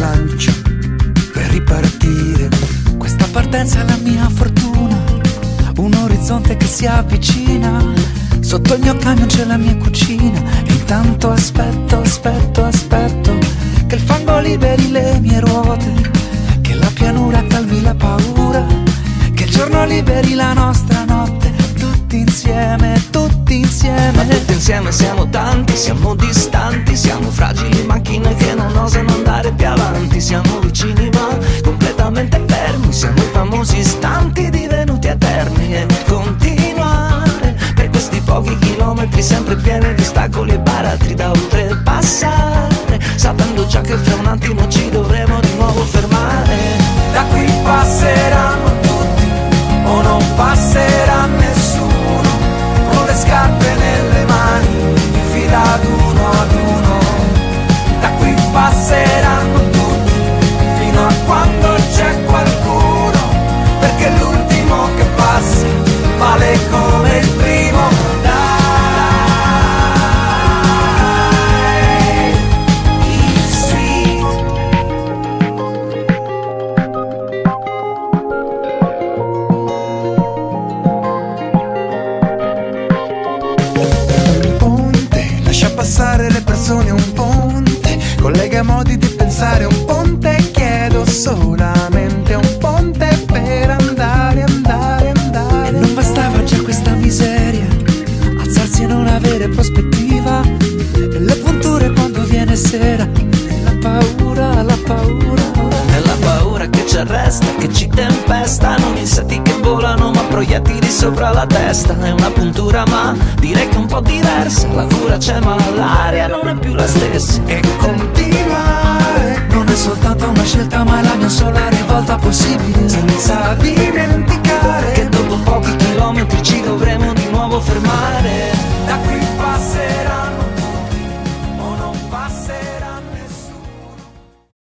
slancio per ripartire. Questa partenza è la mia fortuna, un orizzonte che si avvicina. Sotto il mio camion c'è la mia cucina e intanto aspetto, aspetto, aspetto che il fango liberi le mie ruote, che la pianura calmi la paura, che il giorno liberi la nostra notte, tutti insieme, tutti insieme. Ma tutti insieme siamo tanti, siamo distanti, più avanti, siamo vicini ma completamente fermi, siamo i famosi istanti divenuti eterni. E continuare per questi pochi chilometri sempre pieni di ostacoli e baratri da oltrepassare, sapendo già che fra un attimo ci persone, un ponte, collega modi di pensare, un ponte, chiedo solamente un ponte per andare, andare, andare. E non bastava già questa miseria, alzarsi e non avere prospettiva, e le punture quando viene sera, e la paura, la paura. Nella paura che ci arresta, che ci tempesta Non ma proiettili sopra la testa È una puntura ma direi che è un po' diversa La cura c'è ma l'aria non è più la stessa E continuare Non è soltanto una scelta ma è la mia sola rivolta possibile. senza dimenticare